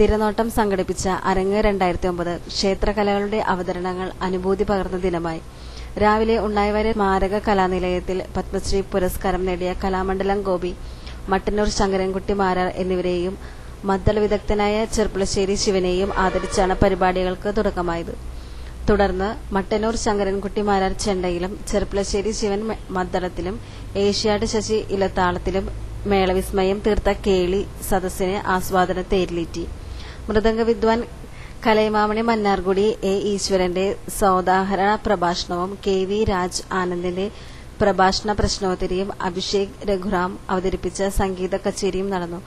തിരനോട്ടം സംഘടിപ്പിച്ച അരങ്ങ് രണ്ടായിരത്തി ഒമ്പത് ക്ഷേത്രകലകളുടെ അവതരണങ്ങൾ അനുഭൂതി പകർന്ന ദിനമായി. രാവിലെ ഉണ്ണായിവാര സ്മാരക കലാനിലയത്തിൽ പത്മശ്രീ പുരസ്കാരം നേടിയ കലാമണ്ഡലം ഗോപി മട്ടന്നൂർ ശങ്കരൻകുട്ടി മാരാർ എന്നിവരെയും മദ്ദള വിദഗ്ധനായ ചെർപ്പുളശ്ശേരി ശിവനെയും ആദരിച്ചാണ് പരിപാടികൾക്ക് തുടക്കമായത്. തുടർന്ന് മട്ടന്നൂർ ശങ്കരൻകുട്ടി മാരാർ ചെണ്ടയിലും ചെർപ്പുളശ്ശേരി ശിവൻ മദ്ദളത്തിലും ഏഷ്യാഡ് ശശി ഇലത്താളത്തിലും മേളവിസ്മയം തീർത്ത കേളി സദസ്സിനെ ആസ്വാദന തേരിലേറ്റി മൃദംഗ വിദ്വാൻ കലൈമാമണി മന്നാർകുടി എ. ഈശ്വരന്റെ സൗദാഹരണ പ്രഭാഷണവും കെ. വി. രാജ് ആനന്ദിന്റെ പ്രഭാഷണ പ്രശ്നോത്തരിയും അഭിഷേക് രഘുറാം അവതരിപ്പിച്ച സംഗീത കച്ചേരിയും നടന്നു.